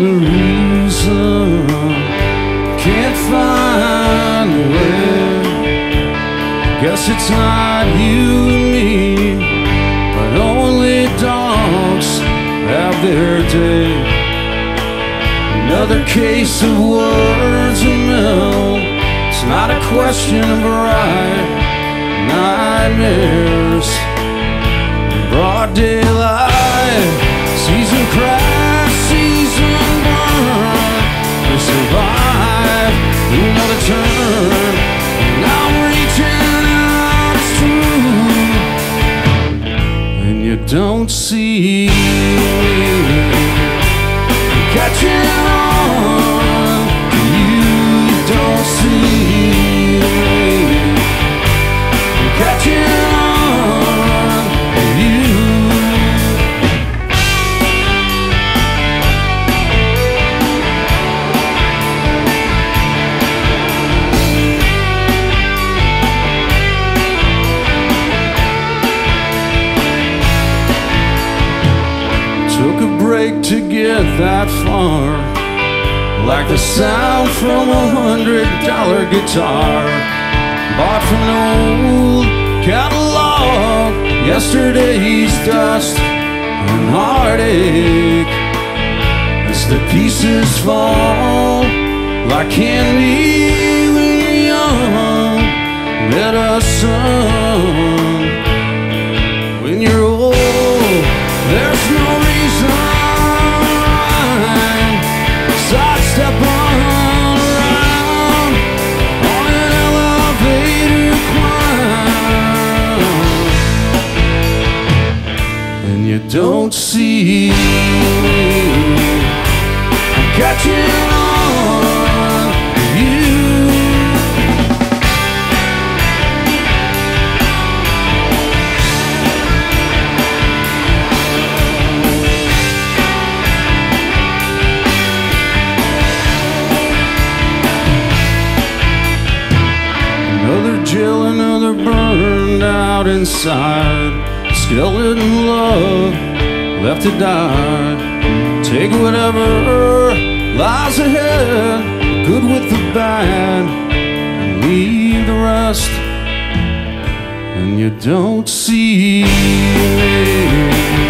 the reason. Can't find a way. Guess it's not you and me, but only dogs have their day. Another case of words and milk. It's not a question of right nightmares. Broad daylight, don't see. Catching To get that far. Like the sound from a hundred dollar guitar. Bought from an old catalog. Yesterday's dust and heartache. As the pieces fall like candy when you're young. Let us sun you don't see me catching on you. Another jail, another burned out inside. Skeleton love left to die. Take whatever lies ahead, good with the bad, and leave the rest. And you don't see me